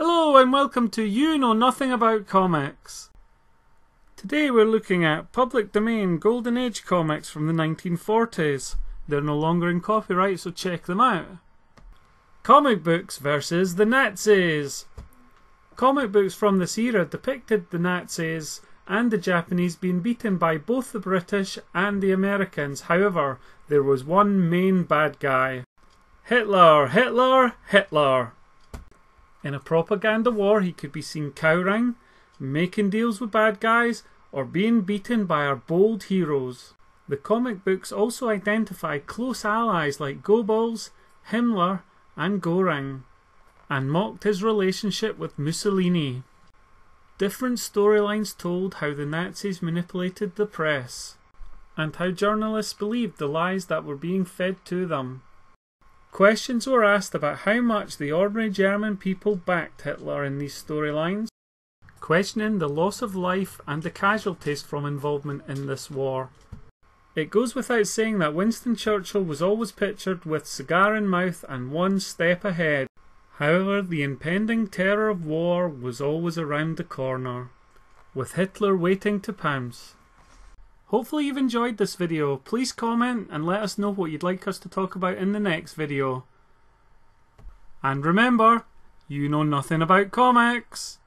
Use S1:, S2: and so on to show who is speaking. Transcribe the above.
S1: Hello and welcome to You Know Nothing About Comics. Today we're looking at public domain Golden Age comics from the 1940s. They're no longer in copyright, so check them out. Comic books versus the Nazis. Comic books from this era depicted the Nazis and the Japanese being beaten by both the British and the Americans. However, there was one main bad guy Hitler, Hitler, Hitler. In a propaganda war, he could be seen cowering, making deals with bad guys, or being beaten by our bold heroes. The comic books also identify close allies like Goebbels, Himmler, and Goring, and mocked his relationship with Mussolini. Different storylines told how the Nazis manipulated the press, and how journalists believed the lies that were being fed to them. Questions were asked about how much the ordinary German people backed Hitler in these storylines, questioning the loss of life and the casualties from involvement in this war. It goes without saying that Winston Churchill was always pictured with cigar in mouth and one step ahead. However, the impending terror of war was always around the corner, with Hitler waiting to pounce. Hopefully you've enjoyed this video. Please comment and let us know what you'd like us to talk about in the next video. And remember, you know nothing about comics.